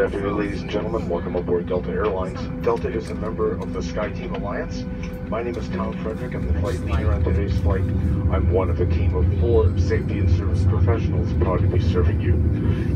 Good afternoon, ladies and gentlemen. Welcome aboard Delta Airlines. Delta is a member of the SkyTeam Alliance. My name is Tom Frederick. I'm the flight leader on today's flight. I'm one of a team of four safety and service professionals proud to be serving you.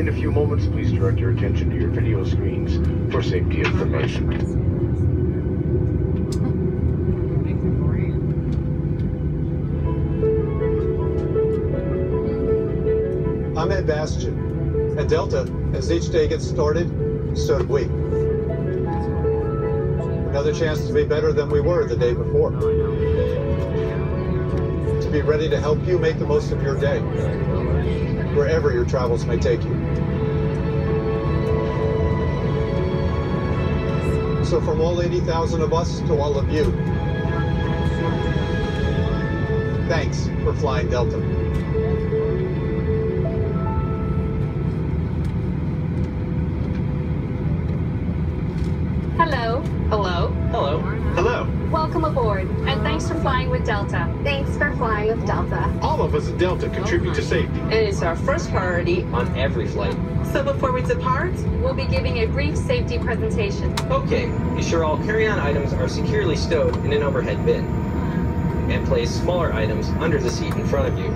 In a few moments, please direct your attention to your video screens for safety information. I'm Ed Bastian. At Delta, as each day gets started, so do we. Another chance to be better than we were the day before. To be ready to help you make the most of your day, wherever your travels may take you. So from all 80,000 of us to all of you, thanks for flying Delta. Hello. Hello. Hello. Hello. Welcome aboard, and thanks for flying with Delta. Thanks for flying with Delta. All of us at Delta contribute to safety. And it's our first priority on every flight. So before we depart, We'll be giving a brief safety presentation. Okay, be sure all carry-on items are securely stowed in an overhead bin. And place smaller items under the seat in front of you.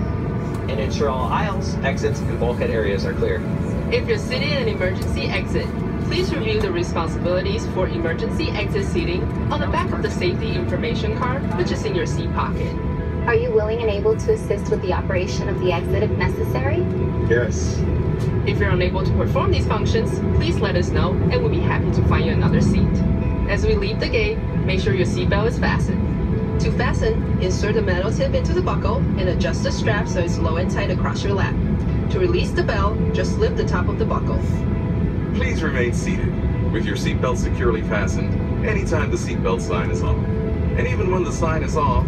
And ensure all aisles, exits, and bulkhead areas are clear. If you're sitting in an emergency exit, please review the responsibilities for emergency exit seating on the back of the safety information card, which is in your seat pocket. Are you willing and able to assist with the operation of the exit if necessary? Yes. If you're unable to perform these functions, please let us know and we'll be happy to find you another seat. As we leave the gate, make sure your seatbelt is fastened. To fasten, insert the metal tip into the buckle and adjust the strap so it's low and tight across your lap. To release the belt, just slip the top of the buckle. Please remain seated with your seatbelt securely fastened anytime the seatbelt sign is on. And even when the sign is off,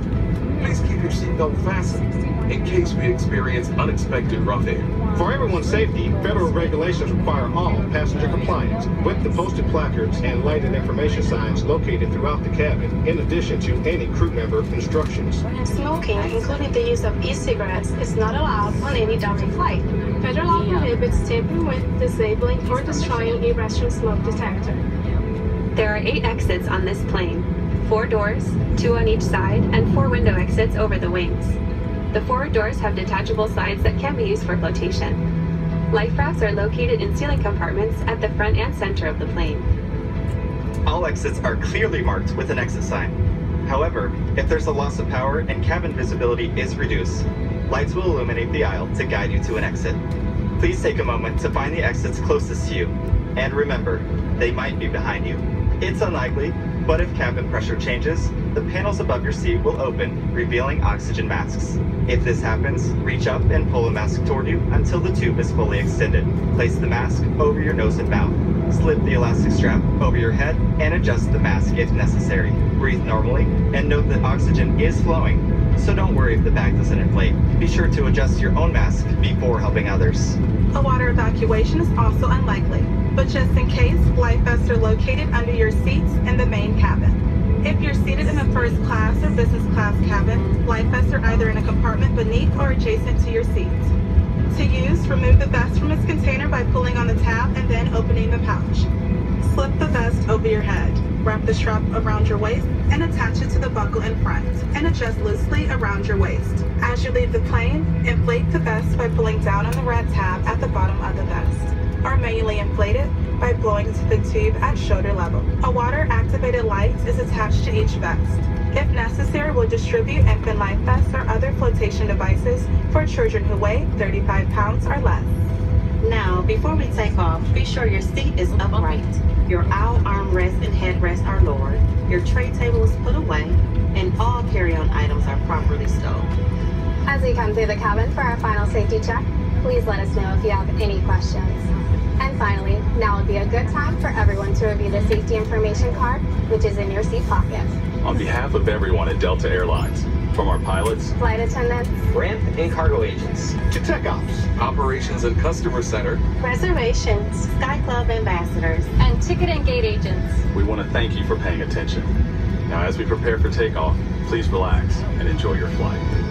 please keep your seatbelt fastened in case we experience unexpected rough air. For everyone's safety, federal regulations require all passenger compliance with the posted placards and lighted information signs located throughout the cabin, in addition to any crew member instructions. Smoking, including the use of e-cigarettes, is not allowed on any Delta flight. Federal law prohibits tampering with, disabling, or destroying a restroom smoke detector. There are eight exits on this plane four doors, two on each side, and four window exits over the wings. The forward doors have detachable sides that can be used for flotation. Life rafts are located in ceiling compartments at the front and center of the plane. All exits are clearly marked with an exit sign. However, if there's a loss of power and cabin visibility is reduced, lights will illuminate the aisle to guide you to an exit. Please take a moment to find the exits closest to you. And remember, they might be behind you. It's unlikely, but if cabin pressure changes, the panels above your seat will open, revealing oxygen masks. If this happens, reach up and pull a mask toward you until the tube is fully extended. Place the mask over your nose and mouth. Slip the elastic strap over your head and adjust the mask if necessary. Breathe normally and note that oxygen is flowing, so don't worry if the bag doesn't inflate. Be sure to adjust your own mask before helping others. A water evacuation is also unlikely, but just in case, life vests are located under your seats in the main cabin. If you're seated in a first class or business class cabin, life vests are either in a compartment beneath or adjacent to your seat. To use, remove the vest from its container by pulling on the tab and then opening the pouch. Slip the vest over your head. Wrap the strap around your waist and attach it to the buckle in front and adjust loosely around your waist. As you leave the plane, inflate the vest by pulling down on the red tab at the bottom of the vest or manually inflated by blowing into the tube at shoulder level. A water-activated light is attached to each vest. If necessary, we'll distribute infant life vests or other flotation devices for children who weigh 35 pounds or less. Now, before we take off, be sure your seat is upright. Your aisle armrest and headrest are lowered. Your tray table is put away, and all carry-on items are properly stowed. As we come through the cabin for our final safety check, please let us know if you have any questions. And finally, now would be a good time for everyone to review the safety information card, which is in your seat pocket. On behalf of everyone at Delta Airlines, from our pilots, Flight attendants, Ramp and cargo agents, to Tech Ops, Operations and Customer Center, Reservations, Sky Club ambassadors, and ticket and gate agents. we want to thank you for paying attention. Now, as we prepare for takeoff, please relax and enjoy your flight.